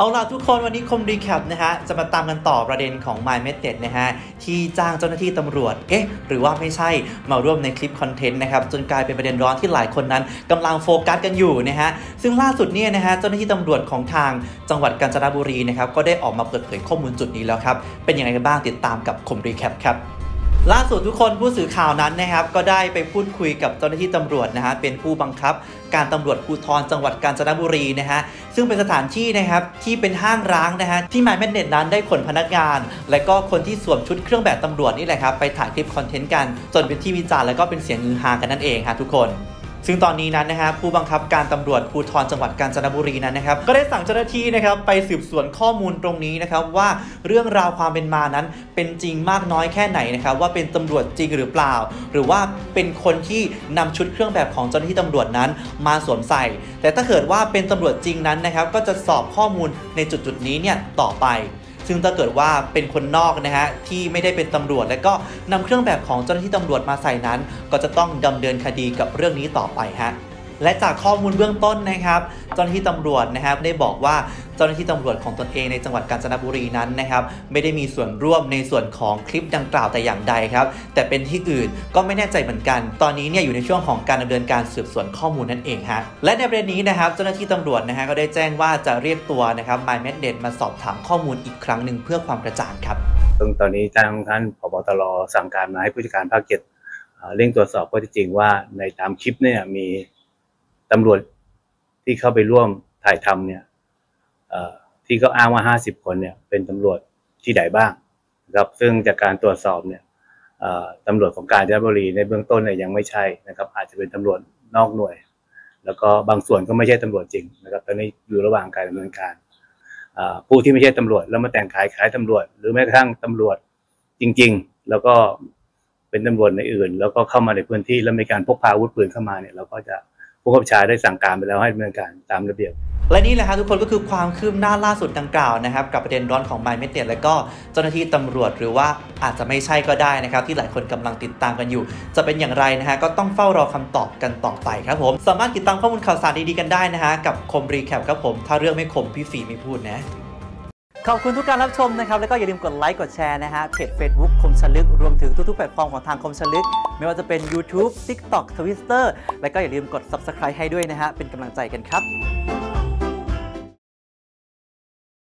เอาล่ะทุกคนวันนี้คม Recap นะฮะจะมาตามกันต่อประเด็นของ My Method นะฮะที่จ้างเจ้าหน้าที่ตำรวจเอ๊ะหรือว่าไม่ใช่มาร่วมในคลิปคอนเทนต์นะครับจนกลายเป็นประเด็นร้อนที่หลายคนนั้นกำลังโฟกัสกันอยู่นะฮะซึ่งล่าสุดเนี่ยนะฮะเจ้าหน้าที่ตำรวจของทางจังหวัดกาญจนบุรีนะครับก็ได้ออกมาเปิดเผยข้อมูลจุดนี้แล้วครับเป็นยังไงกันบ้างติดตามกับคม Recap ครับ ล่าสุดทุกคนผู้สื่อข่าวนั้นนะครับก็ได้ไปพูดคุยกับเจ้าหน้าที่ตำรวจนะฮะเป็นผู้บังคับ การตำรวจภูธรจังหวัดกาญจนบุรีนะฮะซึ่งเป็นสถานที่นะครับที่เป็นห้างร้างนะฮะที่หมายแมนเน็ตนั้นได้ขนพนักงาน และก็คนที่สวมชุดเครื่องแบบตำรวจนี่แหละครับไปถ่ายคลิปคอนเทนต์กันจนเป็นที่วิจารณ์และก็เป็นเสียงฮือฮากันนั่นเองฮะทุกคน ซึ่งตอนนี้นั้นนะฮะผู้บังคับการตำรวจภูธรจังหวัดกาญจนบุรีนั้นนะครับก็ได้สั่งเจ้าหน้าที่นะครับไปสืบสวนข้อมูลตรงนี้นะครับว่าเรื่องราวความเป็นมานั้นเป็นจริงมากน้อยแค่ไหนนะครับว่าเป็นตำรวจจริงหรือเปล่า หรือว่าเป็นคนที่นำชุดเครื่องแบบของเจ้าหน้าที่ตำรวจนั้นมาสวมใส่ แต่ถ้าเกิดว่าเป็นตำรวจจริงนั้นนะครับก็จะสอบข้อมูลในจุดจุดๆนี้เนี่ยต่อไป ซึ่งถ้าเกิดว่าเป็นคนนอกนะฮะที่ไม่ได้เป็นตำรวจ และก็นำเครื่องแบบของเจ้าหน้าที่ตำรวจมาใส่นั้น ก็จะต้องดำเนินคดีกับเรื่องนี้ต่อไปฮะ และจากข้อมูลเบื้องต้นนะครับเจ้าหน้าที่ตำรวจนะครับได้บอกว่าเจ้าหน้าที่ตำรวจของตนเองในจังหวัดกาญจนบุรีนั้นนะครับไม่ได้มีส่วนร่วมในส่วนของคลิปดังกล่าวแต่อย่างใดครับ แต่เป็นที่อื่นก็ไม่แน่ใจเหมือนกัน ตอนนี้เนี่ยอยู่ในช่วงของการดำเนินการสืบสวนข้อมูลนั่นเองฮะและในประเด็นนี้นะครับเจ้าหน้าที่ตำรวจนะฮะก็ได้แจ้งว่าจะเรียกตัวนะครับ My m e d d e t มาสอบถามข้อมูลอีกครั้งหนึ่งเพื่อความกระจ่างครับซึ่งตอนนี้ทางท่านผบตรสั่งการมาให้ผู้จัดการภาคเจ็ดเอ่อเร่งตรวจสอบข้อเท็จจริงว่าในตามคลิปเนี่ยมี ตำรวจที่เข้าไปร่วมถ่ายทำเนี่ยที่เขาอ้างว่าห้าสิบคนเนี่ยเป็นตำรวจที่ไหนบ้างนะครับซึ่งจากการตรวจสอบเนี่ยตำรวจของกาญจนบุรีในเบื้องต้นเนี่ยยังไม่ใช่นะครับ อาจจะเป็นตำรวจนอกหน่วย แล้วก็บางส่วนก็ไม่ใช่ตำรวจจริงนะครับตอนนี้อยู่ระหว่างการดำเนินการผู้ที่ไม่ใช่ตำรวจแล้วมาแต่งขายขายตำรวจ หรือแม้กระทั่งตำรวจจริง ๆ แล้วก็เป็นตำรวจในอื่น แล้วก็เข้ามาในพื้นที่แล้วมีการพกพาอาวุธปืนเข้ามาเนี่ยเราก็จะ ผู้บังคับบัญชาได้สั่งการไปแล้วให้ดำเนินการตามระเบียบและนี่แหละครับทุกคนก็คือความคืบหน้าล่าสุดดังกล่าวนะครับกับประเด็นร้อนของ My Mate Nate และก็เจ้าหน้าที่ตำรวจหรือว่าอาจจะไม่ใช่ก็ได้นะครับ ที่หลายคนกำลังติดตามกันอยู่ จะเป็นอย่างไรนะฮะก็ต้องเฝ้ารอคำตอบกันต่อไปครับผม สามารถติดตามข้อมูลข่าวสารดีๆกันได้นะฮะกับคม Recap ครับผม ถ้าเรื่องไม่คมพี่ฝีไม่พูดนะ ขอบคุณทุกการรับชมนะครับ แล้วก็อย่าลืมกดไลค์กดแชร์นะฮะเพจ Facebook คมชัดลึก รวมถึงทุกๆแพลตฟอร์มของทางคมชัดลึก ไม่ว่าจะเป็น YouTube TikTok Twitter และก็อย่าลืมกด Subscribe ให้ด้วยนะฮะเป็นกำลังใจกันครับ